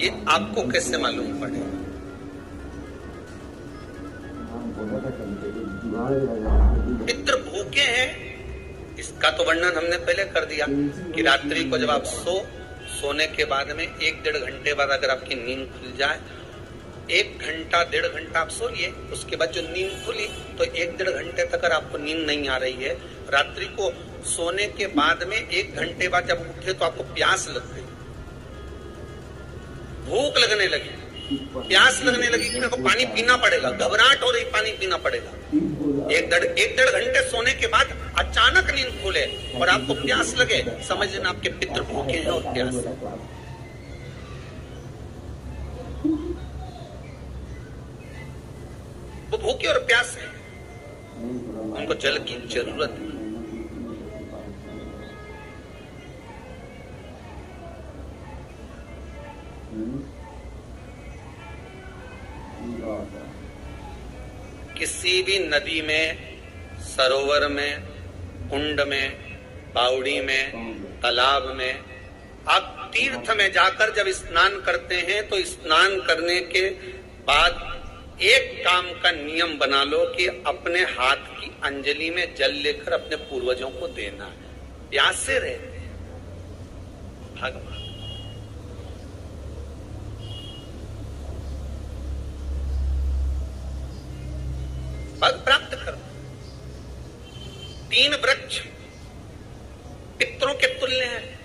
ये आपको कैसे मालूम पड़े? पितृ भूखे हैं। इसका तो वर्णन हमने पहले कर दिया कि रात्रि को जब आप सो, सोने के बाद में एक डेढ़ घंटे बाद अगर आपकी नींद खुल जाए, एक घंटा, डेढ़ घंटा आप सोइए, उसके बाद जो नींद खुली तो एक डेढ़ घंटे तक अगर आपको नींद नहीं आ रही है, रात्रि को सोने के बाद में एक घंटे बाद जब उठे तो आपको प्यास लग गई। भूख लगने लगी, प्यास लगने लगी कि मेरे को पानी पीना पड़ेगा, घबराहट हो रही, पानी पीना पड़ेगा। एक डेढ़ एक डेढ़ घंटे सोने के बाद अचानक नींद खुले और आपको प्यास लगे, समझ लेना आपके पितृ भूखे हैं और प्यास। वो भूखे और प्यास है। उनको जल की ज़रूरत है किसी भी नदी में, सरोवर में, कुंड में, बावड़ी में, तालाब में, आप तीर्थ में जाकर जब स्नान करते हैं तो स्नान करने के बाद एक काम का नियम बना लो कि अपने हाथ की अंजलि में जल लेकर अपने पूर्वजों को देना है। प्यास रहते हैं। भगवान। पद प्राप्त करो। तीन वृक्ष पितरों के तुल्य हैं।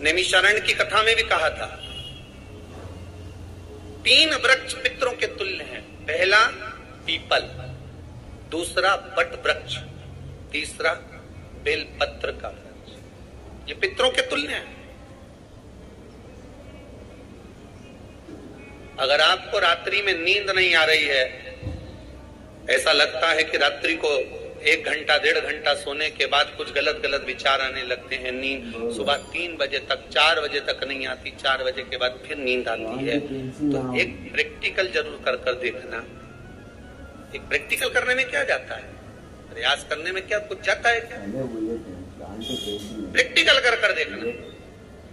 नेमिशरण की कथा में भी कहा था। तीन वृक्ष पितरों के तुल्य हैं। पहला पीपल, दूसरा बट वृक्ष, तीसरा बेलपत्र का वृक्ष। ये पितरों के तुल्य हैं। अगर आपको रात्रि में नींद नहीं आ रही है ऐसा लगता है कि रात्रि को एक घंटा, डेढ़ घंटा सोने के बाद कुछ गलत गलत विचार आने लगते हैं। नींद सुबह तीन बजे तक, चार बजे तक नहीं आती। चार बजे के बाद फिर नींद आती है। तो एक प्रैक्टिकल ज़रूर कर कर देखना। एक प्रैक्टिकल करने में क्या जाता है? प्रयास करने में क्या कुछ जाता है क्या? प्रैक्टिकल कर कर देखना।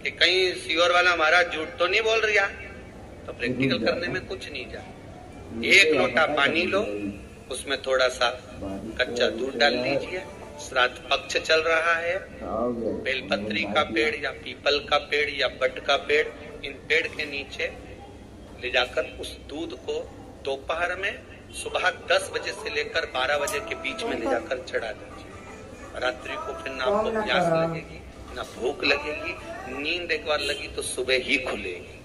कि कहीं सीओर वाला महाराज झूठ तो नहीं बोल रहा। तो प्रैक्टिकल करने में कुछ नहीं जाता। एक लोटा पानी लो। उसमें थोड़ा सा कच्चा दूध डाल लीजिए श्राद्ध पक्ष चल रहा है। बेलपत्री का पेड़ या पीपल का पेड़ या बट का पेड़ इन पेड़ के नीचे ले जाकर उस दूध को दोपहर में सुबह 10 बजे से लेकर 12 बजे के बीच में ले जाकर चढ़ा दीजिए। रात्रि को फिर ना आपको प्यास लगेगी ना भूख लगेगी नींद एक बार लगी तो सुबह ही खुलेगी।